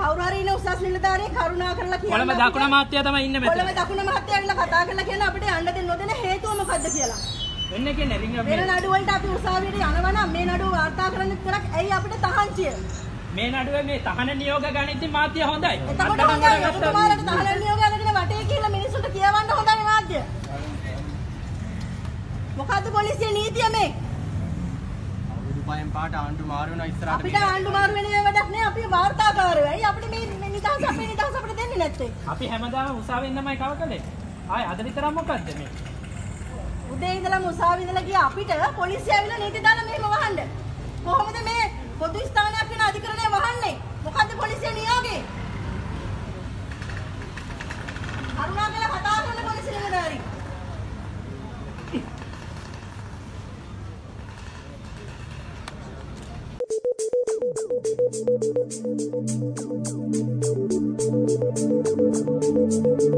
කවුරු හරි ඉන්න උසස් නිලධාරියෙක් කරුණා කරලා කියන්න කොළඹ. දකුණ මාත්‍යා තමයි ඉන්නේ මෙතන. කොළඹ දකුණ මහත්තයා ඇවිල්ලා කතා කරලා කියන අපිට යන්න දෙන්න නොදෙන හේතුව මොකද්ද කියලා. වෙන්නේ කියන්නේ රිංග වෙන නඩු වලට අපි උසාවියට යනවා නම් මේ නඩුව වාර්තා කරන්න විතරක් ඇයි අපිට තහංචිය? මේ නඩුවේ මේ තහන නියෝග ගණිතය මාත්‍ය හොඳයි. එතකොට හොඳයි. ඔබතුමාලට තහනම් නියෝග අරගෙන වටේ කියලා මිනිස්සුන්ට කියවන්න හොඳයි මාධ්‍ය. මොකද්ද පොලිසිය නීතිය මේ? අවුරුදු පහෙන් පාට ආණ්ඩු මාරු වෙනවා ඉස්සරහට අපිට ආණ්ඩු මාරු වෙන ඒවා වැඩක් නෑ අපි වාර්තාකාරයෝ. ඇයි අපිට මේ මේ නිදහස අපේ නිදහස අපිට දෙන්නේ නැත්තේ? අපි හැමදාම උසාවියෙන් තමයි කව කළේ. ආයේ අද විතරක් මොකද්ද මේ? උදේ ඉඳලා උසාවි ඉඳලා ගිය අපිට පොලිසිය ඇවිල්ලා නීති දාලා මෙහෙම වහන්න. කොහොමද මේ පොදු ස්ථානයක් වෙන අධිකරණය වහන්නේ? මොකද්ද පොලිසිය නියෝගේ? කරුණාකරලා කතා කරන්න පොලිසිය නිලධාරී. Thank you. Podcast.